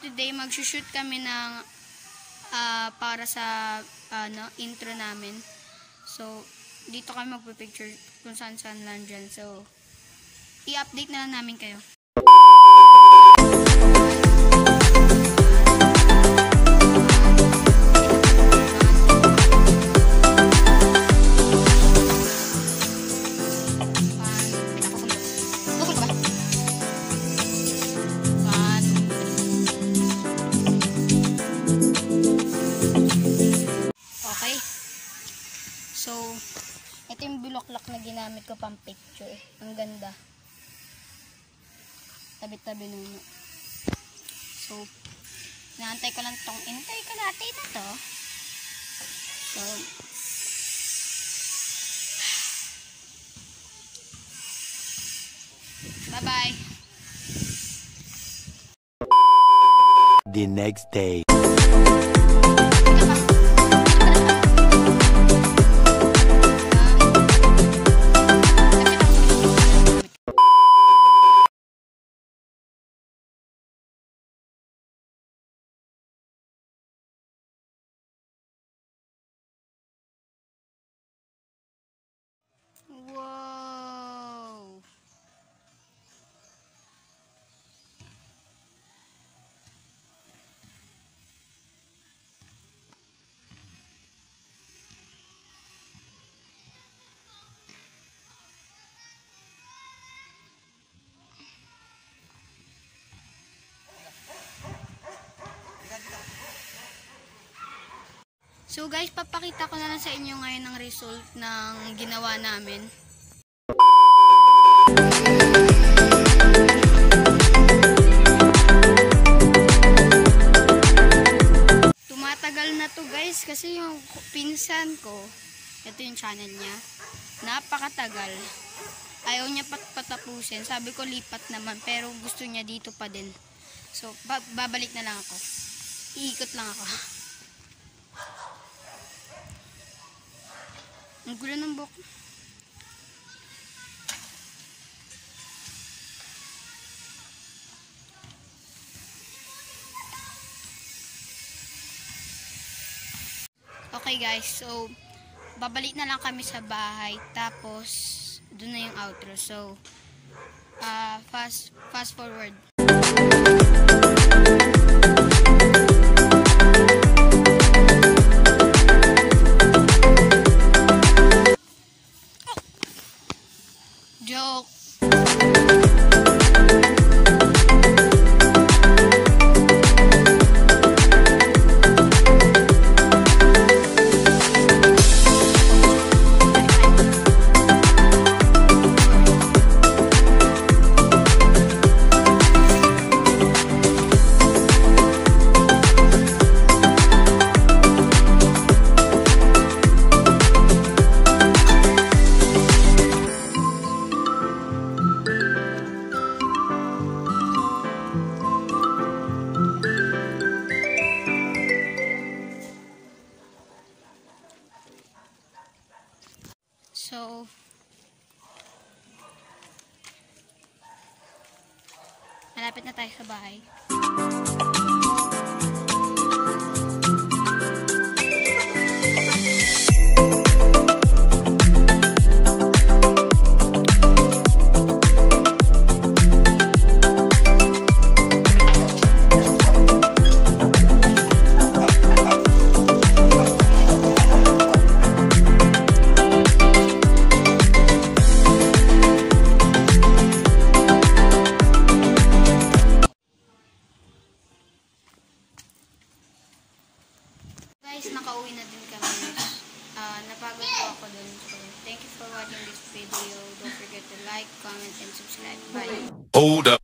today magsushoot kami ng ah, para sa ano intro namin. So, dito kami magpipicture kung saan saan lang dyan. So, i-update na lang namin kayo. Ito yung bulaklak na ginamit ko pang picture. Ang ganda. Tabi-tabi nuno. So, naantay ko lang tong intay ka natin na to. So, bye-bye. The next day. So guys, papakita ko na lang sa inyo ngayon ang result ng ginawa namin. Tumatagal na to guys kasi yung pinsan ko, ito yung channel niya, napakatagal. Ayaw niya pat patapusin. Sabi ko lipat naman pero gusto niya dito pa din. So, ba- babalik na lang ako. Iikot lang ako. Ang gulo ng buhok. Okay guys, so babalik na lang kami sa bahay tapos doon na yung outro. So ah fast fast forward. Joke. Malapit na tayo sa bahay. Guys, nakauwi na din kami. Ah, napagod po ako dun. So, thank you for watching this video. Don't forget to like, comment, and subscribe. Bye! Hold up.